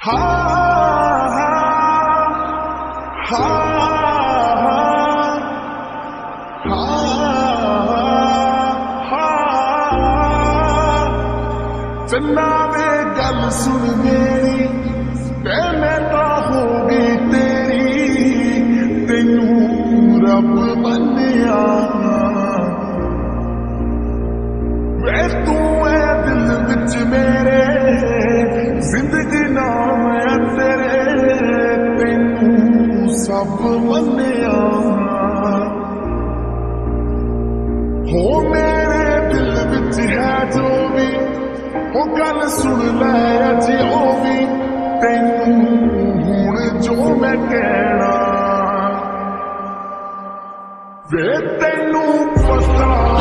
Ha ha ha ha ha ha Tonight, I'm ਗੱਲ ਸੁਣ ਲੈ ਅਜੇ ਉਹ ਵੀ ਤੈਨੂੰ ਹੁਣ ਜੋ ਮੈਂ ਕਹਿਣਾ। ਵੇ ਤੈਨੂੰ ਪਤਾ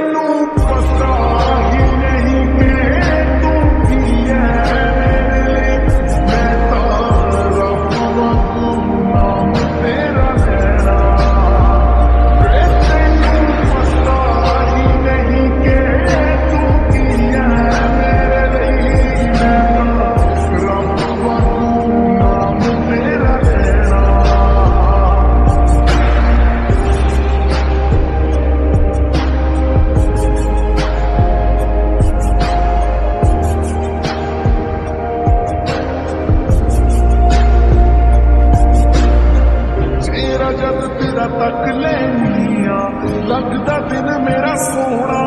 no cross رسولا